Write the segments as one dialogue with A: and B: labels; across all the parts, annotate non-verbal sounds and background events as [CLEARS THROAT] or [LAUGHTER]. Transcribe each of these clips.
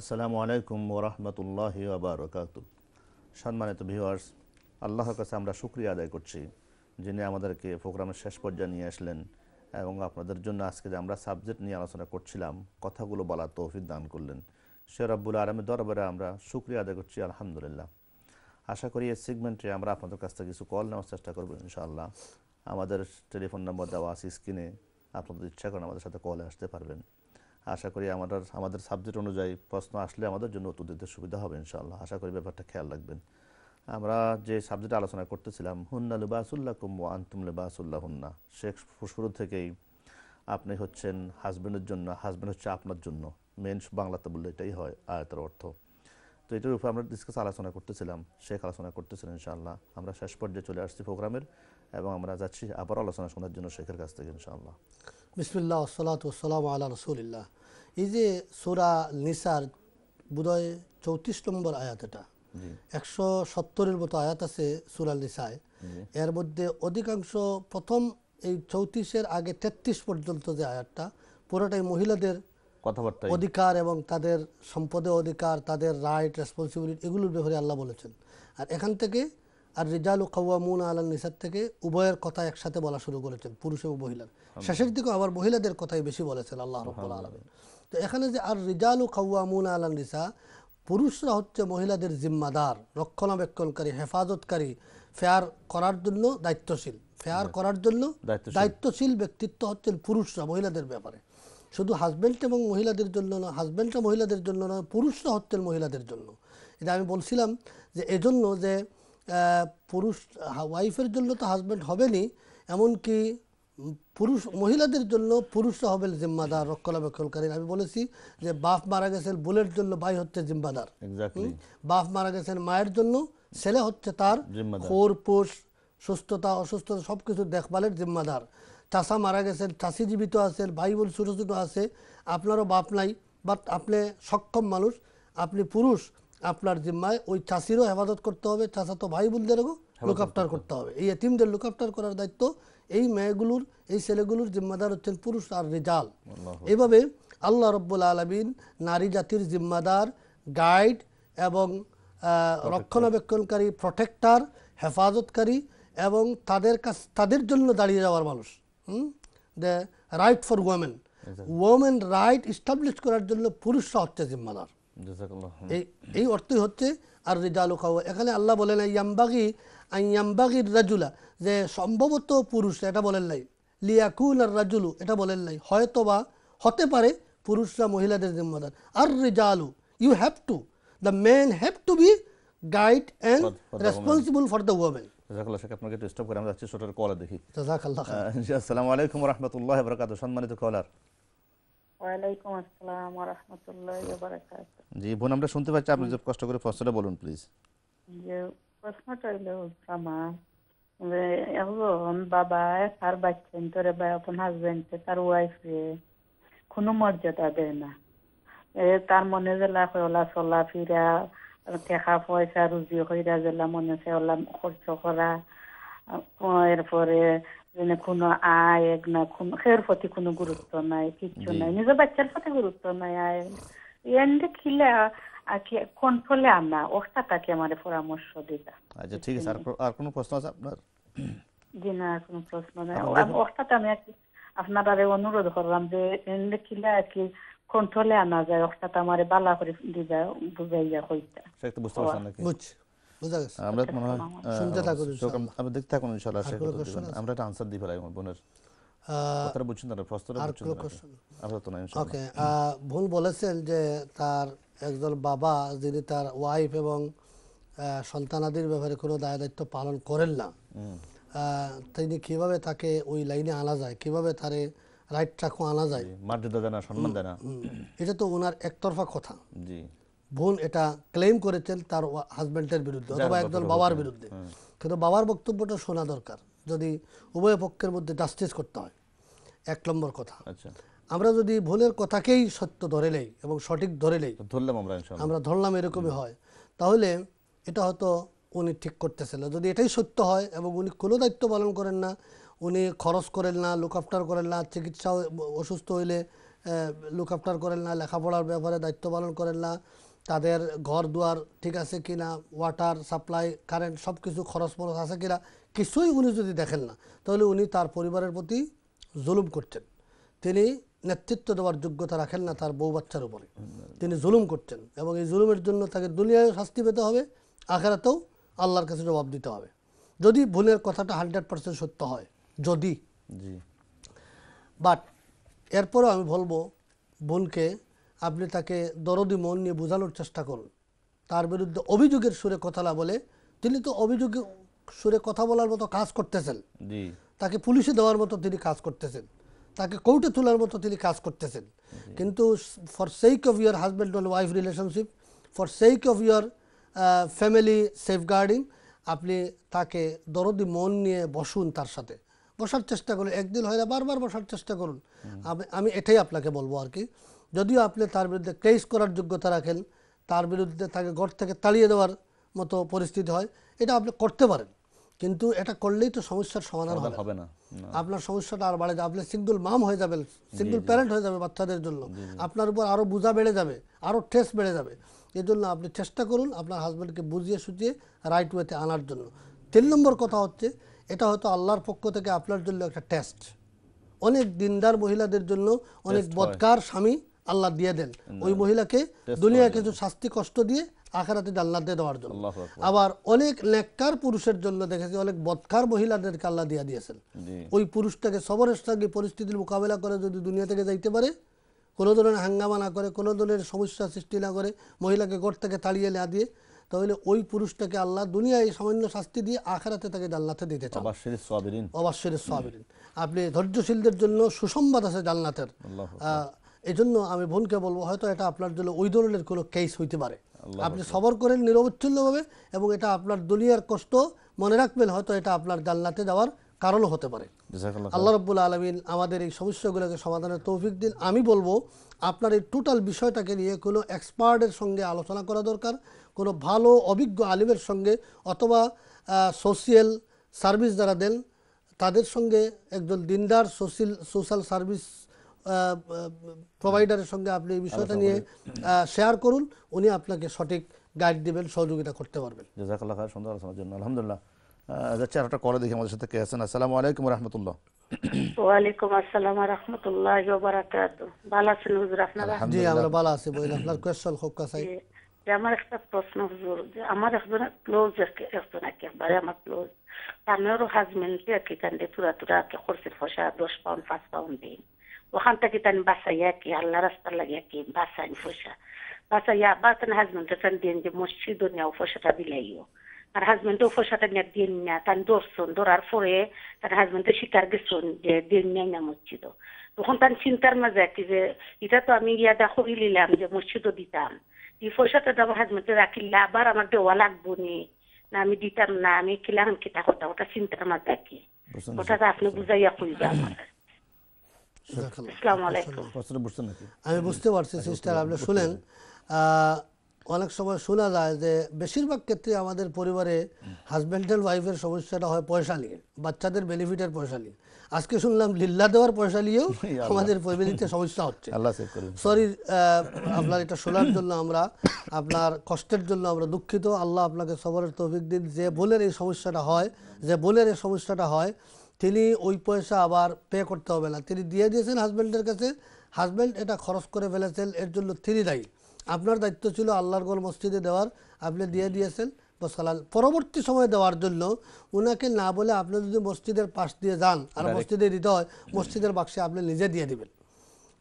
A: আসসালামু আলাইকুম ওরহমতুল্লাহ বারকাত সম্মানিত ভিউয়ার্স আল্লাহর কাছে আমরা শুক্রিয়া আদায় করছি যিনি আমাদেরকে প্রোগ্রামের শেষ পর্যায়ে নিয়ে আসলেন এবং আপনাদের জন্য আজকে যে আমরা সাবজেক্ট নিয়ে আলোচনা করছিলাম, কথাগুলো বলার তৌফিক দান করলেন। সে রব্বুল আলমের দরবারে আমরা শুক্রিয়া আদায় করছি, আলহামদুলিল্লাহ। আশা করি এই সেগমেন্টে আমরা আপনাদের কাছ থেকে কিছু কল নেওয়ার চেষ্টা করব ইনশাআল্লাহ। আমাদের টেলিফোন নম্বর দেওয়া আছে স্ক্রিনে আপনাদের ইচ্ছা করেন আমাদের সাথে কলে আসতে পারবেন। আশা করি আমাদের আমাদের সাবজেক্ট অনুযায়ী প্রশ্ন আসলে আমাদের জন্য দিতে সুবিধা হবে ইনশাআল্লাহ। আশা করি ব্যাপারটা খেয়াল রাখবেন। আমরা যে সাবজেক্টে আলোচনা করতেছিলাম, হুন্না লিবাসুল্লাহ কুম ও আন্তুম লিবাসুল্লাহ হুন্না শেখ শুরু থেকেই আপনি হচ্ছেন হাজব্যান্ডের জন্য হাজব্যান্ড হচ্ছে আপনার জন্য। মেন বাংলাতে বললে এটাই হয় আয়তের অর্থ। তো এটার উপর আমরা ডিসকাস আলোচনা করতেছিলাম, শেখ আলোচনা করতেছিলেন ইনশাআল্লাহ। আমরা শেষ পর্যায়ে চলে আসছি প্রোগ্রামের এবং আমরা যাচ্ছি আবার আলোচনা শোনার জন্য শেখের কাছ থেকে ইনশাআল্লাহ।
B: বিসমিল্লাহ ওসলাত ওসালাম আল্লাহ রসুলিল্লাহ। এই যে সুরা নিসার বোধহয় চৌত্রিশ নম্বর আয়াত এটা। একশো সত্তরের মতো আয়াত আছে সুরা নিসায়। এর মধ্যে অধিকাংশ প্রথম এই চৌত্রিশের আগে তেত্রিশ পর্যন্ত যে আয়াতটা পুরোটাই মহিলাদের
A: কথাবার্তা
B: অধিকার এবং তাদের সম্পদের অধিকার তাদের রাইট রেসপন্সিবিলিটি এগুলোর ব্যাপারে আল্লাহ বলেছেন। আর এখান থেকে আর রিজাল কাওয়ামুন আল নিসার থেকে উভয়ের কথা একসাথে বলা শুরু করেছেন পুরুষ এবং মহিলার। শেষের দিকে আবার মহিলাদের কথাই বেশি বলেছেন আল্লাহ রব্বুল আলমিন। তো এখানে যে আর রিজালু কাওয়ামুন আল নিসা পুরুষরা হচ্ছে মহিলাদের জিম্মাদার রক্ষণাবেক্ষণকারী হেফাজতকারী ফেয়ার করার জন্য দায়িত্বশীল। ফেয়ার করার জন্য
A: দায়িত্বশীল।
B: ব্যক্তিত্ব হচ্ছেন পুরুষরা মহিলাদের ব্যাপারে। শুধু হাজব্যান্ড এবং মহিলাদের জন্য না হাজব্যান্ডরা মহিলাদের জন্য নয় পুরুষরা হচ্ছেন মহিলাদের জন্য। এটা আমি বলছিলাম যে এজন্য যে পুরুষ ওয়াইফের জন্য তো হাজব্যান্ড হবেনই এমনকি পুরুষ মহিলাদের জন্য পুরুষরা হবেন জিম্মাদার রক্ষণাবেক্ষণকারী। আমি বলেছি যে বাপ মারা গেছেন বুলের জন্য ভাই হচ্ছে জিম্মাদার। বাপ মারা গেছেন মায়ের জন্য ছেলে হচ্ছে তার খোর পোষ সুস্থতা অসুস্থতা সব কিছু দেখভালের জিম্মাদার। চাষা মারা গেছেন চাষি জীবিত আছেন ভাই বোন ছোটো ছোটো আছে আপনারও বাপ নাই বাট আপনি সক্ষম মানুষ আপনি পুরুষ আপনার জিম্মায় ওই চাষিরও হেফাজত করতে হবে চাষা তো ভাই বোনদেরও লুক আফটার করতে হবে। এই এতিমদের লুক আফটার করার দায়িত্ব এই মেয়েগুলোর এই ছেলেগুলোর জিম্মাদার হচ্ছেন পুরুষ আর রেজাল। এভাবে আল্লাহ রব্বুল আলমিন নারী জাতির জিম্মাদার গাইড এবং রক্ষণাবেক্ষণকারী প্রটেক্টার হেফাজতকারী এবং তাদের কাছ তাদের জন্য দাঁড়িয়ে যাওয়ার মানুষ। The right for women women right establish করার জন্য পুরুষরা হচ্ছে জিম্মাদার। এই এই অর্থই হচ্ছে আর রিজালু খাওয়া এখানে আল্লাহ বলেন ইয়াম্বাগি ইয়াম্বাগির রাজুলা যে সম্ভবত পুরুষ এটা বলেন নাই। লিয়াকুল আর রাজুলু এটা বলেন নাই। হয়তো বা হতে পারে পুরুষরা মহিলাদের জিম্মাদার। আর রিজালু you have to the men have to be guide and responsible for the women
A: জাজাকাল্লাহ শেখ আপনাকে একটু স্টপ করে আমরা যাচ্ছি ছোটোর কলে দেখি।
B: জাজাক আল্লাহ
A: আহ, জি, আসসালামু আলাইকুম রহমতুল্লাহ বরকাত সম্মানিত কলার
C: ওয়ালাইকুম আসসালাম ওয়া রাহমাতুল্লাহি ওয়া বারাকাতুহু
A: জি বোন আমরা শুনতে পাচ্ছি আপনি যে কষ্ট করে প্রশ্নটা বলুন প্লিজ
C: প্রশ্নটা আমার এখন বাবা তার বাচ্চেন তোরে বা আপন হাজবেন্ডে তার ওয়াইফে কোনো মর্যাদা দেয় না। এ তার মনে জেলা ওলা চলা ফিরা টেকা পয়সা রুজি হইরা জেলা মনে আছে ওলা খরচ করা এরপরে যেন কোনো আয় এক না কোনো সের প্রতি কোনো গুরুত্ব নাই কিচ্ছু নাই নিজের বাচ্চার প্রতি গুরুত্ব নাই আয়। এন্ডে খিলে কন্ট্রোলে আনা ওটা তাকে আমার পরামর্শ দিতা
A: আচ্ছা ঠিক আছে আর কোনো প্রশ্ন আছে আপনার?
C: জি না কোনো প্রশ্ন নাই। ওটাতে আমি আর কি আপনারা অনুরোধ করলাম যে আর কি কন্ট্রোলে আনা যায় আমার বালা করে দিবা বুঝাইয়া
A: তো বুঝতে পারছেন নাকি?
B: বুঝা গেছে।
A: আমরা মনে হয়
B: শুনতে থাকুন ইনশাআল্লাহ।
A: আমরা দেখতে থাকুন
B: কোনো। আছে?
A: আমরা একটা আনসার দিই ফেলাই বোনের।
B: ওকে ভুল বলেছেন যে তার একজন বাবা যিনি তার ওয়াইফ এবং সন্তানাদির ব্যাপারে কোনো দায় দায়িত্ব পালন করেন না তিনি কীভাবে তাকে ওই লাইনে আনা যায়? কীভাবে তারে রাইট ট্রাকও আনা যায়?
A: মর্যাদা দেয় না সম্মান দেয় না
B: এটা তো ওনার একতরফা কথা।
A: জি।
B: বোন এটা ক্লেম করেছেন তার হাজব্যান্ডের বিরুদ্ধে অথবা একজন বাবার বিরুদ্ধে। কিন্তু বাবার বক্তব্যটা শোনা দরকার। যদি উভয় পক্ষের মধ্যে জাস্টিস করতে হয়। এক নম্বর কথা।
A: আচ্ছা।
B: আমরা যদি ভুলের কথাকেই সত্য ধরে নেই এবং সঠিক ধরে নেই
A: ধরলাম আমরা
B: আমরা ধরলাম এরকমই হয়। তাহলে এটা হয়তো উনি ঠিক করতেছেন না। যদি এটাই সত্য হয় এবং উনি কোনো দায়িত্ব পালন করেন না উনি খরচ করেন না লুক আফটার করেন না চিকিৎসা অসুস্থ হইলে লুক আফটার করেন না লেখাপড়ার ব্যাপারে দায়িত্ব পালন করেন না তাদের ঘর দুয়ার ঠিক আছে কি না ওয়াটার সাপ্লাই কারেন্ট সব কিছু খরচ ফরচ আছে কিনা কিছুই উনি যদি দেখেন না তাহলে উনি তার পরিবারের প্রতি জুলুম করছেন তিনি নেতৃত্ব দেওয়ার যোগ্যতা রাখেন না তার বউ বাচ্চার উপরে। তিনি জুলুম করছেন এবং এই জুলুমের জন্য তাকে দুনিয়ায় শাস্তি পেতে হবে আখেরাতেও আল্লাহর কাছে জবাব দিতে হবে। যদি ভুলের কথাটা হান্ড্রেড পার্সেন্ট সত্য হয় যদি। বাট এরপরও আমি বলব বোনকে আপনি তাকে দরদি মন নিয়ে বোঝানোর চেষ্টা করুন। তার বিরুদ্ধে অভিযোগের সুরে কথা না বলে তিনি তো অভিযোগের সুরে কথা বলার মতো কাজ করতেছেন। তাকে পুলিশে দেওয়ার মতো তিনি কাজ করতেছেন। তাকে কোর্টে তোলার মতো তিনি কাজ করতেছেন। কিন্তু for sake of your husband and wife relationship for sake of your family safeguarding আপনি তাকে দরদি মন নিয়ে বসুন তার সাথে। বসার চেষ্টা করুন। একদিন হয় না, বারবার বসার চেষ্টা করুন। আমি আমি এটাই আপনাকে বলব আর কি। যদিও আপনি তার বিরুদ্ধে কেস করার যোগ্যতা রাখেন, তার বিরুদ্ধে তাকে ঘর থেকে তাড়িয়ে দেওয়ার মতো পরিস্থিতি হয়, এটা আপনি করতে পারেন। কিন্তু এটা করলেই তো সমস্যার সমাধান হবে না। আপনার সমস্যাটা আর বাড়ে যাবে আপনি সিঙ্গল মাম হয়ে যাবেন। সিঙ্গল প্যারেন্ট হয়ে যাবে বাচ্চাদের জন্য। আপনার উপর আরও বোঝা বেড়ে যাবে আরও ট্রেস বেড়ে যাবে। এই জন্য আপনি চেষ্টা করুন আপনার হাজব্যান্ডকে বুঝিয়ে সুঝিয়ে রাইট ওয়েতে আনার জন্য। তিন নম্বর কথা হচ্ছে এটা হয়তো আল্লাহর পক্ষ থেকে আপনার জন্য একটা টেস্ট অনেক দিনদার মহিলাদের জন্য অনেক বদকার স্বামী আল্লাহ দিয়ে দেন। ওই মহিলাকে দুনিয়ায় কিছু শাস্তি কষ্ট দিয়ে আখারাতে জান্নাতে দেওয়ার জন্য। আবার অনেক নেককার পুরুষের জন্য দেখেছি অনেক বদকার মহিলাদেরকে আল্লাহ দিয়ে দিয়েছেন। ওই পুরুষটাকে সবরের সঙ্গে পরিস্থিতির মোকাবেলা করে যদি দুনিয়া থেকে যাইতে পারে কোনো ধরনের হাঙ্গামা না করে কোনো ধরনের সমস্যা সৃষ্টি না করে মহিলাকে ঘর থেকে তাড়িয়ে না দিয়ে তাহলে ওই পুরুষটাকে আল্লাহ দুনিয়ায় সামান্য শাস্তি দিয়ে আখেরাতে তাকে জান্নাতে দিতে চান।
A: অবাশ্বরী সাবিরিন।
B: আপনি ধৈর্যশীলদের জন্য সুসংবাদ আছে জান্নাতের। এই জন্য আমি বোনকে বলব হয়তো এটা আপনার জন্য ওই ধরনের কোনো কেস হইতে পারে। আপনি সবর করেন নিরবচ্ছিন্নভাবে এবং এটা আপনার দুনিয়ার কষ্ট মনে রাখবেন হয়তো এটা আপনার জান্নাতে যাওয়ার কারণও হতে পারে। আল্লাহ রব্বুল আলমিন আমাদের এই সমস্যাগুলোকে সমাধানের তৌফিক দিন। আমি বলব আপনার এই টোটাল বিষয়টাকে নিয়ে কোনো এক্সপার্টের সঙ্গে আলোচনা করা দরকার কোনো ভালো অভিজ্ঞ আলিমের সঙ্গে অথবা সোশিয়াল সার্ভিস যারা দেন তাদের সঙ্গে একজন দিনদার সোশিয়াল সোশ্যাল সার্ভিস প্রোভাইডারের সঙ্গে আপনি এই বিষয়টা নিয়ে শেয়ার করুন উনি আপনাকে সঠিক গাইড দিবেন সহযোগিতা করতে পারবেন।
A: জাজাকাল্লাহ সুন্দর আলোচনার জন্য আলহামদুলিল্লাহ। যাচ্ছে আর একটা কলে দেখি আমাদের সাথে কে আছেন। আসসালামু আলাইকুম রহমতুল্লাহ।
C: ওয়ালাইকুম আসসালাম রহমতুল্লাহ বারাকাত ভালো আছেন হুজুর আপনারা?
B: জি আমরা ভালো আছি বইন আপনার কোয়েশ্চন হোক
C: আমার একটা প্রশ্ন হুজুর যে আমার একজন ক্লোজ একজন একেবারে আমার ক্লোজ আমিও হাজবেন্ড কি কান্দে তুরা তুরা কে করছে ফসা দশ পাউন্ড পাঁচ পাউন্ড দিন ওখান থেকে তান বাসাইয়া কি আল্লাহ রাস্তা লাগিয়া কি বাসাইন ফসা বাসাইয়া বা তান হাজবেন্ড তান দিন যে মসজিদ নেও ফসাটা বিলাইও আর হাজবেন্ড ফসাটা নিয়ে দিন না তান দৌড়ছন দৌড়ার পরে তার হাজবেন্ড শিকার গেছন যে দিন নেই না মসজিদ তখন তার চিন্তার মাঝে কি যে এটা তো আমি ইয়াদা করি নিলাম যে মসজিদও দিতাম এই পয়সাটা তো আমার হাজবেন্ডে রাখিলে আবার আমার দেওয়া লাগবো নি না আমি দিতাম না আমি কিলাম কিতা কথা ওটা চিন্তার মাঝে কি ওটা আপনি বুঝাইয়া কইবে আমার আসসালামু আলাইকুম।
A: প্রশ্নটা বুঝছেন নাকি?
B: আমি বুঝতে পারছি সিস্টার আপনি শুনেন অনেক সময় শোনা যায় যে বেশিরভাগ ক্ষেত্রে আমাদের পরিবারে হাজব্যান্ড অ্যান্ড ওয়াইফের সমস্যাটা হয় পয়সা নিয়ে বাচ্চাদের বেনিফিটের পয়সা নিয়ে। আজকে শুনলাম লিল্লা দেওয়ার পয়সা নিয়েও [LAUGHS] আমাদের ফ্যামিলিতে সমস্যা হচ্ছে।
A: আল্লাহ
B: সরি আপনার এটা শোনার জন্য আমরা আপনার কষ্টের জন্য আমরা দুঃখিত। আল্লাহ আপনাকে সবরের তৌফিক দিন। যে বলের এই সমস্যাটা হয় যে বলের এই সমস্যাটা হয় তিনি ওই পয়সা আবার পে করতে হবে না। তিনি দিয়ে দিয়েছেন হাজব্যান্ডের কাছে। হাজব্যান্ড এটা খরচ করে ফেলেছেন এর জন্য তিনি দায়ী। আপনার দায়িত্ব ছিল আল্লাহর গোল মসজিদে দেওয়ার আপনি দিয়ে দিয়েছেন বসালাল পরবর্তী সময় দেওয়ার জন্য ওনাকে না বলে আপনি যদি মসজিদের পাশ দিয়ে যান আর মসজিদে দিতে হয় মসজিদের বাক্সে আপনি নিজে দিয়ে দিবেন।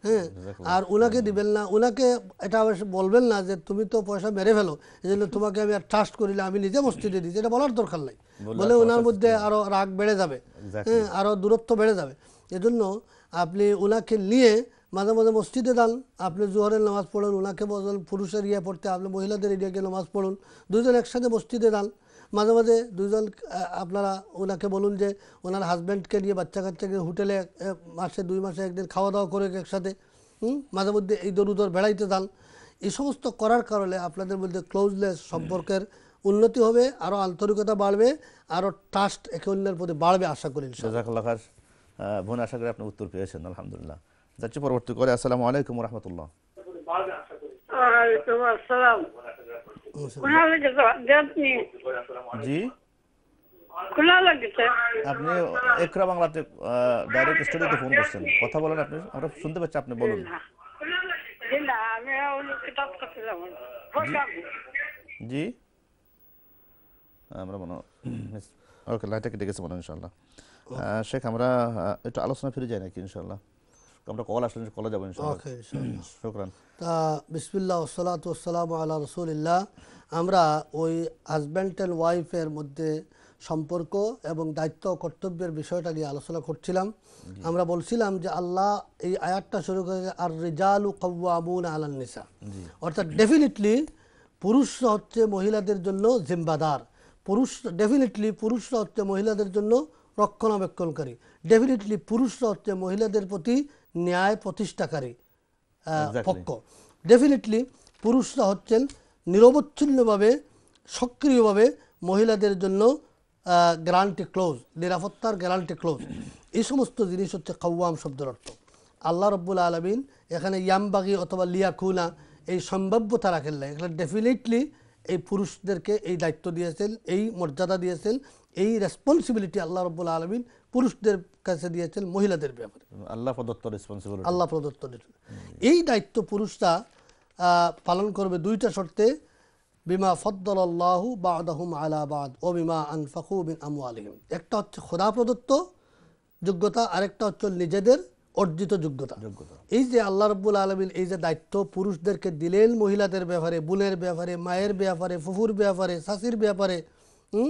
B: হ্যাঁ আর উনাকে দিবেন না। উনাকে এটা অবশ্য বলবেন না যে তুমি তো পয়সা মেরে ফেলো। এই জন্য তোমাকে আমি আর ট্রাস্ট করিলে আমি নিজে মসজিদে দিচ্ছি এটা বলার দরকার নাই। বলে ওনার মধ্যে আরও রাগ বেড়ে যাবে। হ্যাঁ আরও দূরত্ব বেড়ে যাবে। এজন্য আপনি উনাকে নিয়ে মাঝে মাঝে মসজিদে দান আপনি জোহরের নামাজ পড়ুন উনাকে বলেন পুরুষের ইয়ে পড়তে আপনি মহিলাদের এরিয়াকে নামাজ পড়ুন। দুজন একসাথে মসজিদে দান মাঝে মাঝে দুজন আপনারা ওনাকে বলুন যে ওনার হাজব্যান্ডকে নিয়ে বাচ্চা কাচ্চাকে হোটেলে মাসে দুই মাসে একদিন খাওয়া দাওয়া করে একসাথে হুম? মাঝে মধ্যে এই দরুদর বেড়াইতে যান। এই সমস্ত করার কারণে আপনাদের মধ্যে ক্লোজনেস সম্পর্কের উন্নতি হবে আরও আন্তরিকতা বাড়বে আরও ট্রাস্ট একে অন্যের প্রতি বাড়বে আশা করি ইনশাআল্লাহ।
A: জাজাকাল্লাহ খার বোন আশা করি আপনি উত্তর পেয়েছেন আলহামদুলিল্লাহ। যাচ্ছি পরবর্তী করে আসসালামু আলাইকুম রহমতুল্লাহ।
D: আপনি
A: জি আপনি একরা বাংলাতে ডাইরেক্ট স্টুডিওতে ফোন করছেন। কথা বলেন আপনি আমরা শুনতে পাচ্ছি আপনি বলুন। জি আমরা মনে ওকে লাইটটা কেটে গেছে মনে ইনশাল্লাহ শেখ আমরা একটু আলোচনা ফিরে যাই নাকি ইনশাল্লাহ আমরা কল আসলে কলে যাব। [CLEARS THROAT] শুক্রান।
B: তা বিসমিল্লাহ ওসালাত ওসালাম আল্লাহ রসুলিল্লাহ। আমরা ওই হাজব্যান্ড অ্যান্ড ওয়াইফের মধ্যে সম্পর্ক এবং দায়িত্ব কর্তব্যের বিষয়টা নিয়ে আলোচনা করছিলাম। আমরা বলছিলাম যে আল্লাহ এই আয়াতটা শুরু করে আর রিজালু কওয়ামুন আলান নিসা। অর্থাৎ ডেফিনেটলি পুরুষরা হচ্ছে মহিলাদের জন্য জিম্বাদার পুরুষ ডেফিনেটলি পুরুষরা হচ্ছে মহিলাদের জন্য রক্ষণাবেক্ষণকারী। ডেফিনেটলি পুরুষরা হচ্ছে মহিলাদের প্রতি ন্যায় প্রতিষ্ঠাকারী পক্ষ। ডেফিনেটলি পুরুষরা হচ্ছেন নিরবচ্ছিন্নভাবে সক্রিয়ভাবে মহিলাদের জন্য গ্যারান্টি ক্লোজ নিরাপত্তার গ্যারান্টি ক্লোজ এই সমস্ত জিনিস হচ্ছে কাউয়াম শব্দের অর্থ। আল্লাহ রব্বুল আলমিন এখানে ইয়ামবাগি অথবা লিয়া লিয়াকুনা এই সম্ভাব্যতা রাখেন না এখানে ডেফিনেটলি এই পুরুষদেরকে এই দায়িত্ব দিয়েছেন এই মর্যাদা দিয়েছেন এই রেসপন্সিবিলিটি আল্লাহ রব্বুল আলমিন পুরুষদের কাছে দিয়েছেন মহিলাদের ব্যাপারে
A: আল্লাহ প্রদত্ত রেসপন্সিবিলিটি
B: আল্লাহ প্রদত্ত এই দায়িত্ব পুরুষরা পালন করবে দুইটা শর্তে বিমা ফদ্দলাল্লাহু বাদাহুম আলা বাদ ও বিমা আনফাকু বিন আমু আলিহিম একটা হচ্ছে খোদা প্রদত্ত যোগ্যতা আরেকটা হচ্ছে নিজেদের অর্জিত যোগ্যতা
A: যোগ্যতা।
B: এই যে আল্লাহ রব্বুল আলমিন এই যে দায়িত্ব পুরুষদেরকে দিলেন মহিলাদের ব্যাপারে বোনের ব্যাপারে মায়ের ব্যাপারে ফুফুর ব্যাপারে শাশির ব্যাপারে হুম?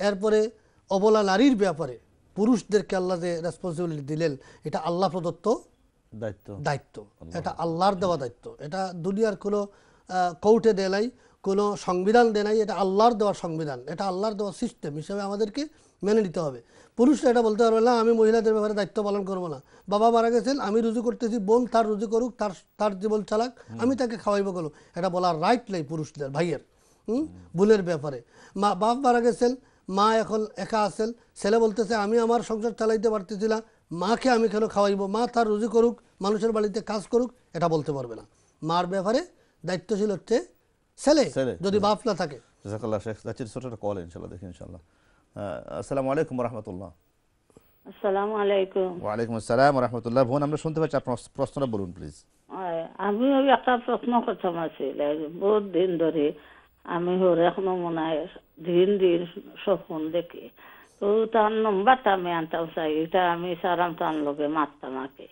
B: এরপরে অবলা নারীর ব্যাপারে পুরুষদেরকে আল্লাহ যে রেসপন্সিবিলিটি দিলেন এটা আল্লাহ প্রদত্ত
A: দায়িত্ব।
B: দায়িত্ব। এটা আল্লাহর দেওয়া দায়িত্ব। এটা দুনিয়ার কোনো কোর্টে দেয় নাই কোনো সংবিধান দেয় নাই এটা আল্লাহর দেওয়া সংবিধান। এটা আল্লাহর দেওয়া সিস্টেম হিসেবে আমাদেরকে মেনে নিতে হবে। পুরুষরা এটা বলতে পারবে না আমি মহিলাদের ব্যাপারে দায়িত্ব পালন করব না। বাবা মারা গেছেন আমি রুজু করতেছি বোন তার রুজু করুক তার তার জীবন চালাক আমি তাকে খাওয়াইবো গেলো এটা বলার রাইট নেই পুরুষদের ভাইয়ের। হুম? বোনের ব্যাপারে। মা বাপ মারা গেছেন মা এখন একা আছেন। ছেলে বলতেছে আমি আমার সংসার চালাইতে পারতেছি না। মাকে আমি কেন খাওয়াইবো? মা তার রুজি করুক মানুষের বাড়িতে কাজ করুক এটা বলতে পারবে না। মার ব্যাপারে দায়িত্বশীল হচ্ছে ছেলে। যদি বাপ না থাকে।
A: জাজাকাল্লাহ শেখ যাচ্ছি ছোট একটা কল ইনশাল্লাহ দেখি ইনশাল্লাহ আসসালামু আলাইকুম রহমতুল্লাহ
D: আসসালামু আলাইকুম।
A: ওয়ালাইকুম আসসালাম রহমতুল্লাহ বোন আমরা শুনতে পাচ্ছি আপনার প্রশ্নটা বলুন প্লিজ
D: আমি একটা প্রশ্ন করতাম আছিল বহুত দিন ধরে আমি ওর এখনও মনে হয় দিন দিন স্বপ্ন দেখি। তো তার নম্বরটা আমি আনতাম চাই এটা আমি সারাম তার লগে মারতাম আগে।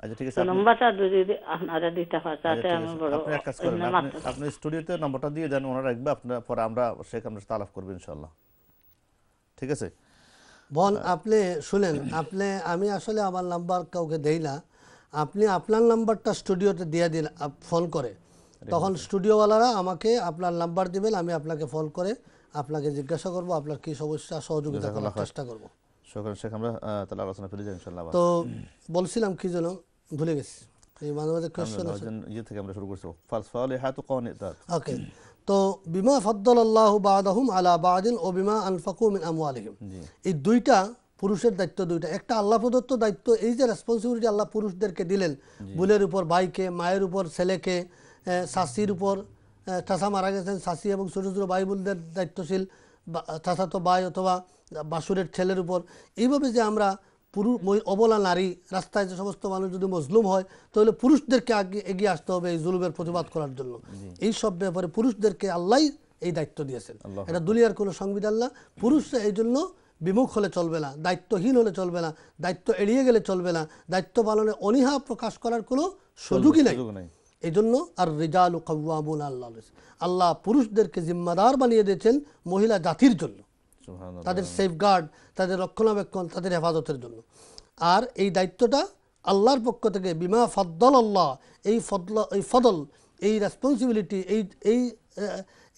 A: আচ্ছা ঠিক আছে
D: তো
A: আপনি-
D: নম্বরটা যদি আপনারা দিতে পারে
A: আচ্ছা,
D: তাতে আমি বড়
A: আপনি স্টুডিওতে নম্বরটা দিয়ে দেন ওনারা রাখবে আপনার পরে আমরা শেখ ঠিক আছে?
B: বোন আপনি শুনেন আপনি আমি আসলে আমার নাম্বার কাউকে দেই না। আপনি আপনার নাম্বারটা স্টুডিওতে দিয়ে দিন ফোন করে। তখন স্টুডিওওয়ালারা আমাকে আপনার নাম্বার দিবেন আমি আপনাকে ফোন করে আপনাকে জিজ্ঞাসা করব আপনার কি সমস্যা সহযোগিতা করার চেষ্টা করব।
A: শোকরান শেখ আমরা তাহলে আলোচনা ফিরে যাই ইনশাল্লাহ আবার।
B: তো বলছিলাম কি যেন ভুলে গেছি। এই মাঝে মাঝে কোয়েশ্চেন
A: আমরা
B: আছে।
A: ইয়ে থেকে আমরা শুরু করছি। ফালসালে হাতু কওনে
B: ওকে তো বিমা ফদ্দল আল্লাহ বাদাহুম আলা বাদিন ও বিমা আনফাকু মিন আমওয়ালিহিম। এই দুইটা পুরুষের দায়িত্ব দুইটা। একটা আল্লাহ প্রদত্ত দায়িত্ব এই যে রেসপন্সিবিলিটি আল্লাহ পুরুষদেরকে দিলেন বুলের উপর ভাইকে মায়ের উপর ছেলেকে শাশির উপর চাষা মারা গেছেন। শাশি এবং ছোটো ছোটো ভাই বোনদের দায়িত্বশীল চাষা তো ভাই অথবা বাসুরের ছেলের উপর। এইভাবে যে আমরা পুরুষ অবলা নারী রাস্তায় যে সমস্ত মানুষ যদি মজলুম হয় তাহলে পুরুষদেরকে আগে এগিয়ে আসতে হবে এই জুলুমের প্রতিবাদ করার জন্য। এই সব ব্যাপারে পুরুষদেরকে আল্লাহ এই দায়িত্ব দিয়েছেন। এটা দুনিয়ার কোনো সংবিধান না। পুরুষরা এই জন্য বিমুখ হলে চলবে না দায়িত্বহীন হলে চলবে না দায়িত্ব এড়িয়ে গেলে চলবে না দায়িত্ব পালনে অনীহা প্রকাশ করার কোনো সুযোগই নাই। এই জন্য আর রিজাল কাউয়ামুন আল্লাহ আল্লাহ পুরুষদেরকে জিম্মাদার বানিয়ে দিয়েছেন মহিলা জাতির জন্য। তাদের সেফগার্ড তাদের রক্ষণাবেক্ষণ তাদের হেফাজতের জন্য। আর এই দায়িত্বটা আল্লাহর পক্ষ থেকে বিমা ফদ্দল আল্লাহ এই ফদল এই ফদল এই রেসপন্সিবিলিটি এই এই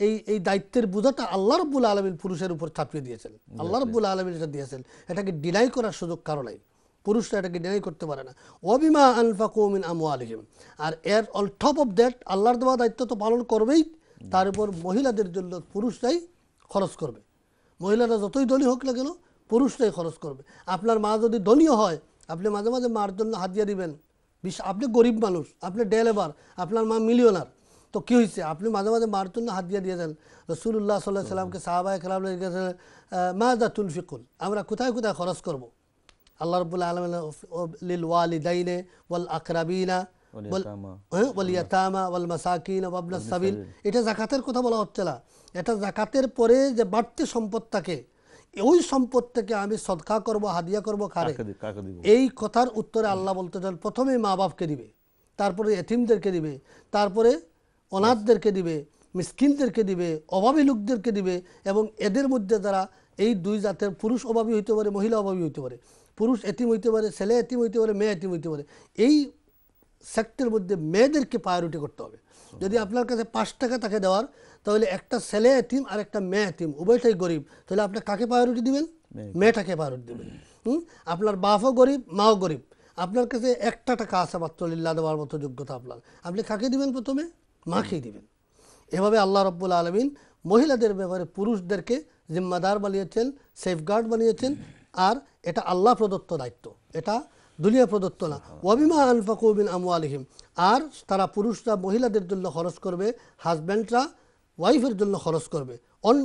B: এই এই দায়িত্বের বোঝাটা আল্লাহ রব্বুল আলমিন পুরুষের উপর চাপিয়ে দিয়েছেন। আল্লাহ রব্বুল আলমিন এটা দিয়েছেন। এটাকে ডিনাই করার সুযোগ কারও নাই। পুরুষরা এটাকে ডিনাই করতে পারে না। ওবিমা আনফাকুমিন আমু আলিহিম আর এর অল টপ অফ দ্যাট আল্লাহর দেওয়া দায়িত্ব তো পালন করবেই। তার উপর মহিলাদের জন্য পুরুষরাই খরচ করবে। মহিলারা যতই ধনী হোক না কেন, পুরুষরাই খরচ করবে। আপনার মা যদি ধনীও হয়, আপনি মাঝে মাঝে মার জন্য হাত দিয়ে দিবেন। বিশ আপনি গরিব মানুষ, আপনি ডেলেবার আপনার মা মিলিয়নার তো কি হয়েছে আপনি মাঝে মাঝে মার জন্য হাত দিয়ে দিয়েছেন রসুল্লাহ সাল্লাহ সাল্লামকে সাহাবায় খেলাম মা দা তুলফিকুল আমরা কোথায় কোথায় খরচ করব? আল্লাহ রবুল্লাহ আলম লিল ওয়ালিদাইনে ওয়াল আকরাবিনা
A: ওয়ালিয়াতামা।
B: ওয়াল মাসাকিন ওয়াবনাস সাবিল। এটা জাকাতের কথা বলা হচ্ছে না। এটা জাকাতের পরে যে বাড়তি সম্পদ থাকে ওই সম্পদ থেকে আমি সদকা করব হাদিয়া করব এই কথার উত্তরে আল্লাহ বলতে চান প্রথমে মা বাপকে দিবে তারপরে এতিমদেরকে দিবে তারপরে অনাথদেরকে দিবে মিসকিনদেরকে দিবে অভাবী লোকদেরকে দিবে এবং এদের মধ্যে যারা এই দুই জাতের পুরুষ অভাবী হইতে পারে মহিলা অভাবী হইতে পারে পুরুষ এতিম হইতে পারে ছেলে এতিম হইতে পারে মেয়ে এতিম হইতে পারে এই সেক্টরের মধ্যে মেয়েদেরকে প্রায়োরিটি করতে হবে। যদি আপনার কাছে পাঁচ টাকা তাকে দেওয়ার তাহলে একটা ছেলে এতিম আর একটা মেয়ে এতিম উভয়টাই গরিব। তাহলে আপনি কাকে প্রায়োরিটি দিবেন? মেয়েটাকে প্রায়োরিটি দেবেন। হুম? আপনার বাপও গরিব মাও গরিব। আপনার কাছে একটা টাকা আছে মাত্র লিল্লা দেওয়ার মতো যোগ্যতা আপনার। আপনি কাকে দিবেন প্রথমে? মাকেই দিবেন। এভাবে আল্লাহ রব্বুল আলমিন মহিলাদের ব্যাপারে পুরুষদেরকে জিম্মাদার বানিয়েছেন সেফগার্ড বানিয়েছেন আর এটা আল্লাহ প্রদত্ত দায়িত্ব। এটা দুনিয়া প্রদত্ত না। ওয়াবিমা আনফাকুবিন আমু আলহিম আর তারা পুরুষরা মহিলাদের জন্য খরচ করবে হাজব্যান্ডরা ওয়াইফের জন্য খরচ করবে। অন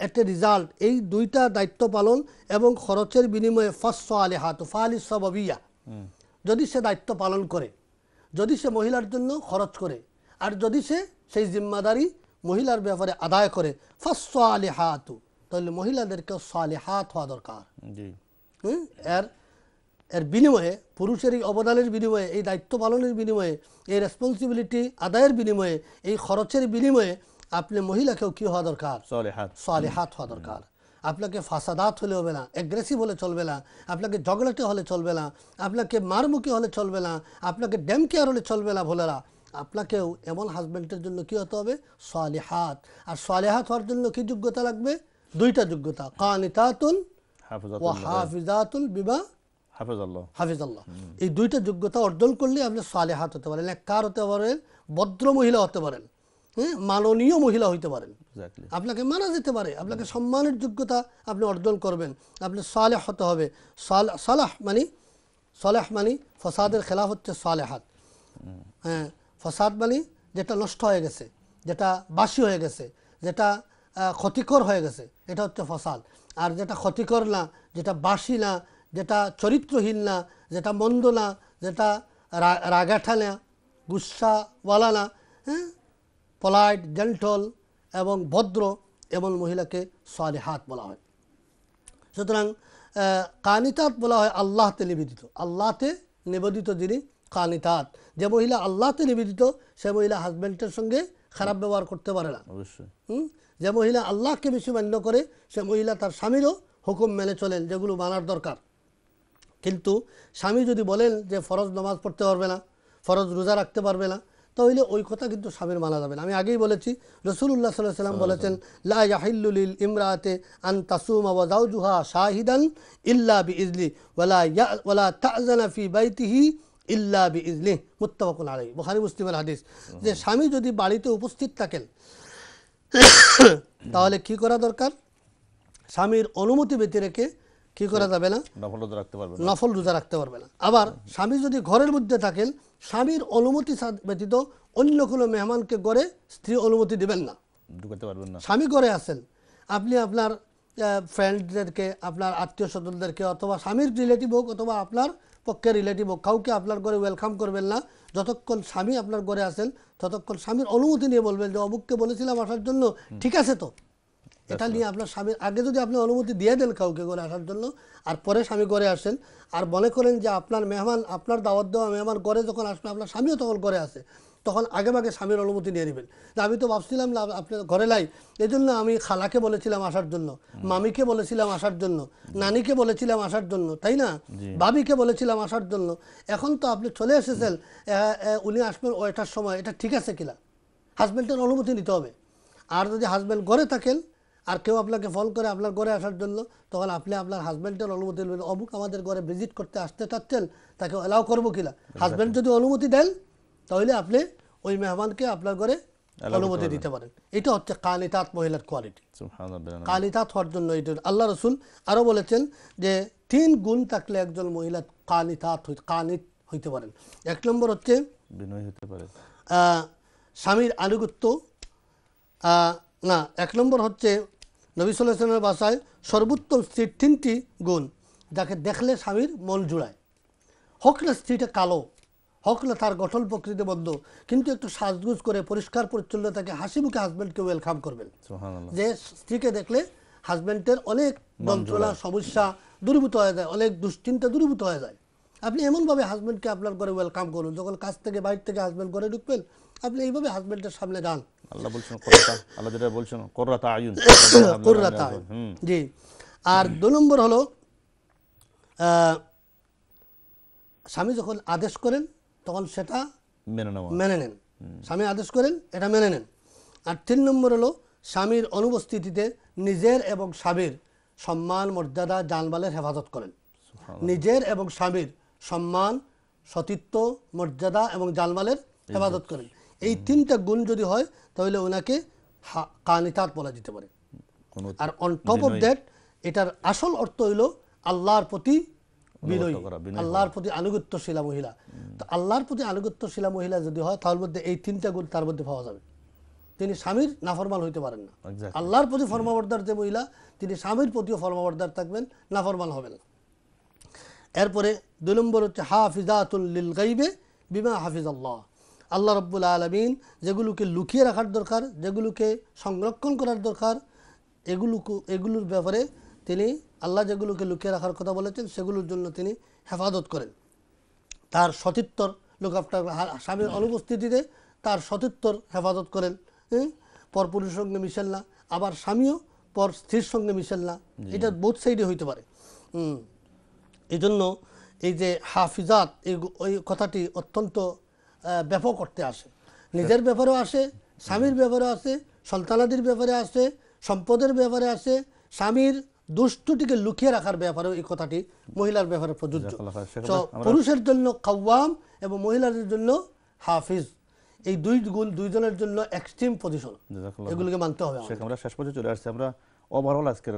B: একটা রেজাল্ট এই দুইটা দায়িত্ব পালন এবং খরচের বিনিময়ে ফাঁস আলে হাত ফালি সবিয়া যদি সে দায়িত্ব পালন করে যদি সে মহিলার জন্য খরচ করে আর যদি সে সেই জিম্মাদারি মহিলার ব্যাপারে আদায় করে ফাঁস আলে হাতু তাহলে মহিলাদেরকেও সালে হাত হওয়া দরকার? এর এর বিনিময়ে পুরুষের এই অবদানের বিনিময়ে এই দায়িত্ব পালনের বিনিময়ে এই রেসপন্সিবিলিটি আদায়ের বিনিময়ে এই খরচের বিনিময়ে আপনি মহিলাকেও কি হওয়া দরকার? সালেহাত। হওয়া দরকার। আপনাকে ফাসাদাত হলে হবে না অ্যাগ্রেসিভ হলে চলবে না আপনাকে ঝগড়াটে হলে চলবে না আপনাকে মারমুখী হলে চলবে না আপনাকে ড্যাম কেয়ার হলে চলবে না ভোলেরা আপনাকেও এমন হাজব্যান্ডের জন্য কি হতে হবে? সালেহাত। আর সালেহাত হওয়ার জন্য কি যোগ্যতা লাগবে? দুইটা যোগ্যতা কানিতাতুন ও হাফিজাতুল বিবা
A: হাফিজ আল্লাহ
B: হাফিজ এই দুইটা যোগ্যতা অর্জন করলে আপনি সালেহাত হতে পারেন কার হতে পারেন ভদ্র মহিলা হতে পারেন হ্যাঁ মাননীয় মহিলা হইতে পারেন। আপনাকে মানা যেতে পারে আপনাকে সম্মানের যোগ্যতা আপনি অর্জন করবেন আপনি সালেহ হতে হবে। সাল- সালাহ মানে সালেহ মানে ফসাদের খেলাফ হচ্ছে সালেহাত। হ্যাঁ ফসাদ মানে যেটা নষ্ট হয়ে গেছে যেটা বাসি হয়ে গেছে যেটা ক্ষতিকর হয়ে গেছে। এটা হচ্ছে ফসাদ আর যেটা ক্ষতিকর না, যেটা বাসি না, যেটা চরিত্রহীন না, যেটা মন্দ না, যেটা রাগাঠা না, গুসাওয়ালা না হ্যাঁ? পলাইট, জেন্টল এবং ভদ্র এমন মহিলাকে সালেহাত বলা হয়। সুতরাং কানিতাত বলা হয় আল্লাহতে নিবেদিত। আল্লাহতে নিবেদিত যিনি কানিতাত। যে মহিলা আল্লাহতে নিবেদিত, সে মহিলা হাজব্যান্ডের সঙ্গে খারাপ ব্যবহার করতে পারে না।
A: অবশ্যই।
B: হুম? যে মহিলা আল্লাহকে বেশি মান্য করে সে মহিলা তার স্বামীরও হুকুম মেনে চলেন যেগুলো মানার দরকার। কিন্তু স্বামী যদি বলেন যে ফরজ নামাজ পড়তে পারবে না ফরজ রোজা রাখতে পারবে না তাহলে ওই কথা কিন্তু স্বামীর মানা যাবে না। আমি আগেই বলেছি রসুল্লাহ সাল্লাহ সাল্লাম বলেছেন লাহিল্লুল ইমরাতে আন তাসুমা ওয়া জাওজুহা শাহিদান ইল্লা ওয়ালা ইয়া ওয়ালা তা'জানা ফি বাইতিহি ইল্লা বিইজলি মুত্তাফাকুন আলাইহি। বুখারী মুসলিমের হাদিস। যে স্বামী যদি বাড়িতে উপস্থিত থাকেন [COUGHS] তাহলে কি করা দরকার? স্বামীর অনুমতি ব্যতি রেখে কি করা যাবে না?
A: নফল রোজা রাখতে পারবে
B: নফল রোজা রাখতে পারবে না। আবার স্বামী যদি ঘরের মধ্যে থাকেন স্বামীর অনুমতি ব্যতীত অন্য কোনো মেহমানকে গড়ে স্ত্রী অনুমতি দিবেন না।
A: ঢুকাতে পারবেন না।
B: স্বামী ঘরে আছেন। আপনি আপনার ফ্রেন্ডদেরকে আপনার আত্মীয় স্বজনদেরকে অথবা স্বামীর রিলেটিভ হোক অথবা আপনার পক্ষের রিলেটিভ হোক কাউকে আপনার ঘরে ওয়েলকাম করবেন না। যতক্ষণ স্বামী আপনার ঘরে আসেন ততক্ষণ স্বামীর অনুমতি নিয়ে বলবেন যে অমুককে বলেছিলাম আসার জন্য ঠিক আছে তো? এটা নিয়ে আপনার স্বামীর আগে যদি আপনি অনুমতি দিয়ে দেন কাউকে ঘরে আসার জন্য আর পরে স্বামী ঘরে আসেন আর মনে করেন যে আপনার মেহমান আপনার দাওয়াত দেওয়া মেহমান ঘরে যখন আসবে আপনার স্বামীও তখন ঘরে আসে। তখন আগে ভাগে স্বামীর অনুমতি নিয়ে নেবেন। আমি তো ভাবছিলাম না আপনার ঘরে লাই। এই জন্য আমি খালাকে বলেছিলাম আসার জন্য মামিকে বলেছিলাম আসার জন্য নানিকে বলেছিলাম আসার জন্য তাই না? ভাবিকে বলেছিলাম আসার জন্য। এখন তো আপনি চলে এসেছেন উনি আসবেন ওইটার সময় এটা ঠিক আছে কিনা? হাজব্যান্ডের অনুমতি নিতে হবে। আর যদি হাজব্যান্ড ঘরে থাকেন আর কেউ আপনাকে ফোন করে আপনার ঘরে আসার জন্য তখন আপনি আপনার হাজব্যান্ডের অনুমতি নেবেন। অমুক আমাদের ঘরে ভিজিট করতে আসতে চাচ্ছেন তাকে অ্যালাউ করব কিনা? হাজব্যান্ড যদি অনুমতি দেন তাহলে আপনি ওই মেহমানকে আপনার ঘরে অনুমতি দিতে পারেন। এটা হচ্ছে কানিতাত মহিলার কোয়ালিটি কানিতাত হওয়ার জন্য এটা আল্লাহ রসুল আরও বলেছেন যে তিন গুণ থাকলে একজন মহিলা কানিতাত হই কানিত হইতে পারেন। এক নম্বর হচ্ছে
A: বিনয় হতে পারে।
B: আহ, স্বামীর আনুগত্য। আহ, না এক নম্বর হচ্ছে নবী সাল্লামের বাসায় সর্বোত্তম স্ত্রীর তিনটি গুণ যাকে দেখলে স্বামীর মন জুড়ায়। হোক না স্ত্রীটা কালো হোক না তার গঠন প্রকৃতিবদ্ধ কিন্তু একটু সাজগুজ করে পরিষ্কার পরিচ্ছন্ন তাকে হাসি মুখে হাজব্যান্ডকে ওয়েলকাম করবেন। যে স্ত্রীকে দেখলে হাজব্যান্ডের অনেক যন্ত্রণা সমস্যা দূরীভূত হয়ে যায় অনেক দুশ্চিন্তা দূরীভূত হয়ে যায়। আপনি এমনভাবে হাজব্যান্ডকে আপনার ঘরে ওয়েলকাম করুন। যখন কাজ থেকে বাইরে থেকে হাজব্যান্ড ঘরে ঢুকবেন আপনি এইভাবে হাজব্যান্ডের সামনে যান।
A: আল্লাহ বলছেন আল্লাহ যেটা বলছেন কোরআতা আয়ুন। [COUGHS]
B: কুর্রাতা জি। আর দু নম্বর হলো আহ, স্বামী যখন আদেশ করেন তখন সেটা
A: মেনে নেওয়া।
B: মেনে নেন। স্বামী আদেশ করেন এটা মেনে নেন। আর তিন নম্বর হলো স্বামীর অনুপস্থিতিতে নিজের এবং স্বামীর সম্মান মর্যাদা জানমালের হেফাজত করেন। নিজের এবং স্বামীর সম্মান সতীত্ব মর্যাদা এবং জানমালের হেফাজত করেন। এই তিনটা গুণ যদি হয় তাহলে ওনাকে হা- কানিতাত বলা যেতে পারে। আর অন টপ অফ দ্যাট এটার আসল অর্থ হইল আল্লাহর প্রতি বিনয়ী। আল্লাহর প্রতি আনুগত্যশীলা মহিলা। তো আল্লাহর প্রতি আনুগত্যশীলা মহিলা যদি হয় তার মধ্যে এই তিনটা গুণ তার মধ্যে পাওয়া যাবে। তিনি স্বামীর নাফরমান হইতে পারেন না। আল্লাহর প্রতি ফর্মাবর্দার যে মহিলা তিনি স্বামীর প্রতিও ফর্মাবর্দার থাকবেন নাফরমান হবেন না। এরপরে দুই নম্বর হচ্ছে হাফিজাতুল লিল গাইবে বিমা হাফিজ আল্লাহ আল্লাহ রব্বুল আলমিন যেগুলোকে লুকিয়ে রাখার দরকার যেগুলোকে সংরক্ষণ করার দরকার এগুলো এগুলোর ব্যাপারে তিনি আল্লাহ যেগুলোকে লুকিয়ে রাখার কথা বলেছেন সেগুলোর জন্য তিনি হেফাজত করেন। তার সতীত্বর লোক আপনার স্বামীর অনুপস্থিতিতে তার সতীত্বর হেফাজত করেন হ্যাঁ? পরপুরুষের সঙ্গে মিশেন না আবার স্বামীও পর স্ত্রীর সঙ্গে মিশেন না। এটা বোথ সাইডে হইতে পারে। এই জন্য এই যে হাফিজাত এই ওই কথাটি অত্যন্ত ব্যাপক অর্থে আসে। নিজের ব্যাপারেও আসে স্বামীর ব্যাপারেও আসে সন্তানাদির ব্যাপারে আসে সম্পদের ব্যাপারে আসে স্বামীর দুষ্টটিকে লুকিয়ে রাখার ব্যাপারে এই কথাটি মহিলার ব্যাপারে প্রযোজ্য। পুরুষের জন্য কাওয়াম এবং মহিলাদের জন্য হাফিজ। এই দুই গুণ দুইজনের জন্য এক্সট্রিম পজিশন এগুলোকে মানতে হবে
A: শেখ আমরা শেষ পর্যন্ত চলে আসছি। আমরা ওভারঅল আজকের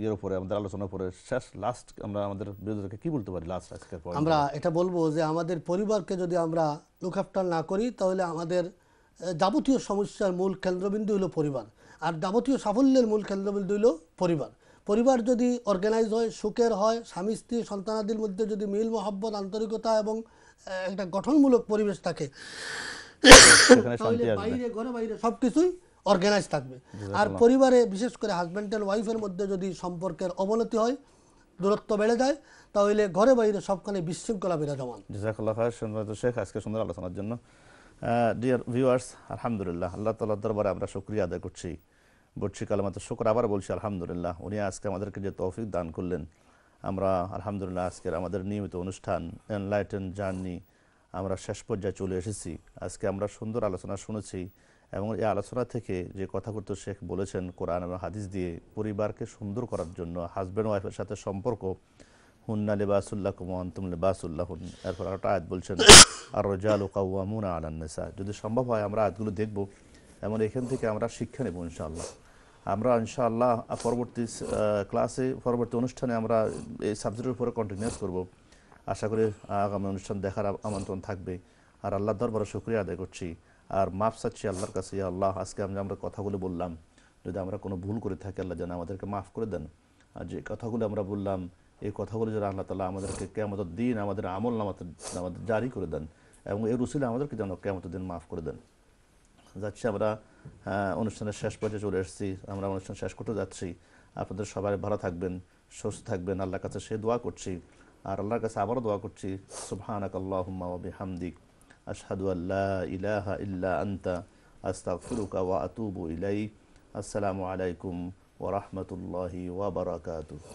A: ইয়ের উপরে আমাদের আলোচনার উপরে শেষ লাস্ট আমরা আমাদের বিরোধীদেরকে কি বলতে পারি লাস্ট আজকের পয়েন্ট
B: আমরা এটা বলব যে আমাদের পরিবারকে যদি আমরা লুক আফটার না করি তাহলে আমাদের যাবতীয় সমস্যার মূল কেন্দ্রবিন্দু হলো পরিবার। আর যাবতীয় সাফল্যের মূল কেন্দ্রবিন্দু হলো পরিবার। পরিবার যদি অর্গানাইজ হয় সুখের হয় স্বামী স্ত্রী সন্তানাদির মধ্যে যদি মিল মহাব্বত আন্তরিকতা এবং একটা গঠনমূলক পরিবেশ থাকে তাহলে বাইরে ঘরে বাইরে সবকিছুই অর্গানাইজ থাকবে। আর পরিবারে বিশেষ করে হাজব্যান্ড এন্ড ওয়াইফের মধ্যে যদি সম্পর্কের অবনতি হয় দূরত্ব বেড়ে যায় তাহলে ঘরে বাইরে সবখানে বিশৃঙ্খলা বিরাজমান।
A: জাজাকাল্লাহ খায়ের সম্মানিত শেখ আজকে সুন্দর আলোচনার জন্য। ডিয়ার ভিউয়ার্স আলহামদুলিল্লাহ আল্লাহ তালার দরবারে আমরা শুক্রিয়া আদায় করছি। বলছি কালামাত শুক্র আবার বলছি আলহামদুলিল্লাহ, উনি আজকে আমাদেরকে যে তৌফিক দান করলেন, আমরা আলহামদুলিল্লাহ আজকের আমাদের নিয়মিত অনুষ্ঠান এনলাইটেন জার্নি আমরা শেষ পর্যায়ে চলে এসেছি। আজকে আমরা সুন্দর আলোচনা শুনেছি এবং এই আলোচনা থেকে যে কথা করতে শেখ বলেছেন, কোরআন এবং হাদিস দিয়ে পরিবারকে সুন্দর করার জন্য হাজব্যান্ড ওয়াইফের সাথে সম্পর্ক, হুন্না লিবাসুল্লাহ কুমান তুম লিবাসুল্লাহ হুন এরপর একটা আয়াত বলছেন আর রজালু কাউয়ামুনা আলান নেসা। যদি সম্ভব হয়, আমরা আয়াতগুলো দেখব এবং এখান থেকে আমরা শিক্ষা নেব ইনশাআল্লাহ। আমরা ইনশাআল্লাহ পরবর্তী ক্লাসে, পরবর্তী অনুষ্ঠানে আমরা এই সাবজেক্টের উপরে কন্টিনিউস করব। আশা করি আগামী অনুষ্ঠান দেখার আমন্ত্রণ থাকবে। আর আল্লাহ দরবারে শুক্রিয়া আদায় করছি। আর মাফ চাচ্ছি আল্লাহর কাছে আল্লাহ, আজকে আমরা আমরা কথাগুলো বললাম, যদি আমরা কোনো ভুল করে থাকি, আল্লাহ যেন আমাদেরকে মাফ করে দেন। আর যে কথাগুলো আমরা বললাম, এই কথাগুলো যেন আল্লাহ তালা আমাদেরকে কেমত দিন, আমাদের আমল নামাতে আমাদের জারি করে দেন। এবং এই রুসিলে আমাদেরকে যেন কেমত দিন মাফ করে দেন। যাচ্ছি আমরা অনুষ্ঠানের শেষ পর্যায়ে চলে এসেছি। আমরা অনুষ্ঠান শেষ করতে যাচ্ছি। আপনাদের সবাই ভালো থাকবেন, সুস্থ থাকবেন। আল্লাহর কাছে সে দোয়া করছি। আর আল্লাহর কাছে আবারও দোয়া করছি। সুবহানাক আল্লাহুম্মা ওয়া বিহামদিক। ইল্লা আনতা। আস্তাগফিরুকা ওয়া আতুবু আসসালামু আলাইকুম ওয়া রাহমাতুল্লাহি ওয়া বারাকাতুহু।